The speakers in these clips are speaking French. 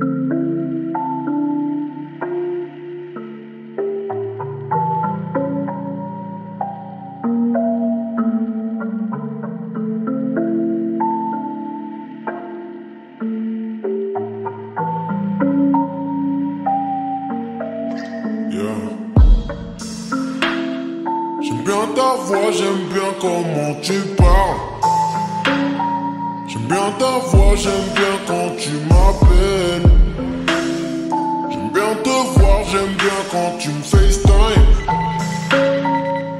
J'aime bien ta voix, j'aime bien comment tu parles. J'aime bien ta voix, j'aime bien quand tu m'appelles. J'aime bien quand tu me FaceTime.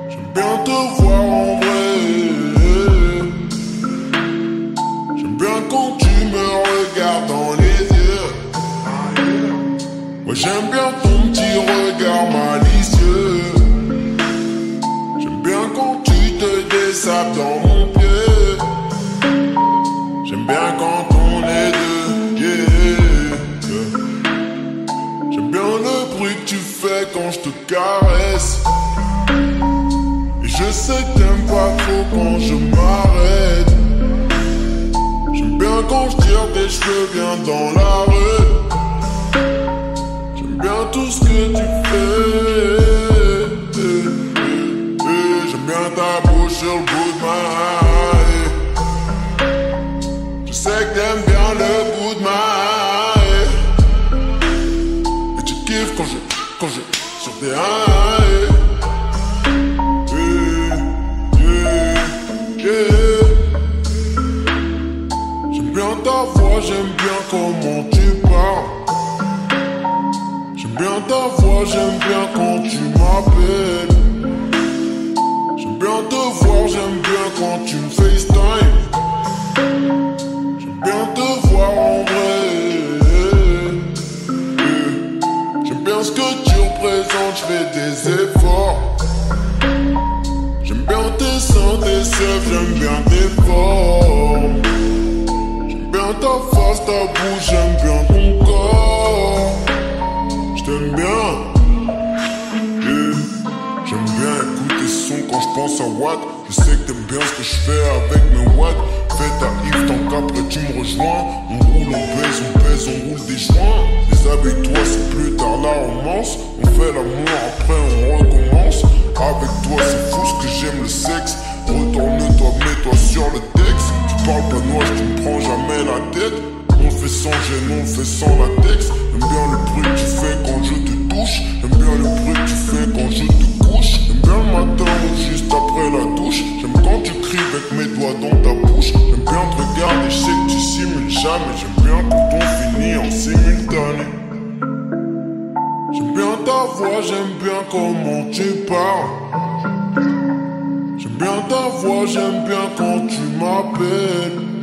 J'aime bien te voir en vrai. J'aime bien quand tu me regardes dans les yeux. Moi j'aime bien ton petit regard malicieux. J'aime bien quand tu te dessapes dans mon pied. J'aime bien quand je te caresse. Et je sais que t'aimes pas trop quand je m'arrête. J'aime bien quand je tire tes cheveux bien dans la rue. J'aime bien tout ce que tu fais. J'aime bien ta bouche sur le bout de ma Je sais que t'aimes bien le bout de ma Et tu kiffes quand je, quand je, sur tes J'aime bien ta voix, j'aime bien comment tu parles. J'aime bien ta voix, j'aime bien quand tu m'appelles. J'aime bien te voir, j'aime bien quand tu me. J'aime bien te voir en vrai. J'aime bien ce que tu représentes, je fais des efforts. J'aime bien tes seins, tes seufs, j'aime bien tes formes. J'aime bien ta face, ta bouche, j'aime bien ton corps. Je t'aime bien. J'aime bien écouter son quand je pense à Watt. Je sais que t'aimes bien ce que je fais avec mes watts. Fais ta if tant qu'après tu me rejoins. On roule, on baise, on pèse, on roule des joints. Déshabille-toi, On fait l'amour, après on recommence. Avec toi, c'est fou ce que j'aime le sexe. Retourne-toi, mets-toi sur le texte. Tu parles pas noir, tu me prends jamais la tête. On fait sans gêne, on fait sans latex. J'aime bien le bruit que tu fais quand je te touche. J'aime bien le bruit que tu fais quand je te couche. J'aime bien le matin ou juste après la douche. J'aime quand tu cries avec mes doigts dans ta bouche. J'aime bien te regarder, je sais que tu simules jamais. J'aime bien quand on finit en simultané. Ta voix, j'aime bien comment tu parles. J'aime bien ta voix, j'aime bien quand tu m'appelles.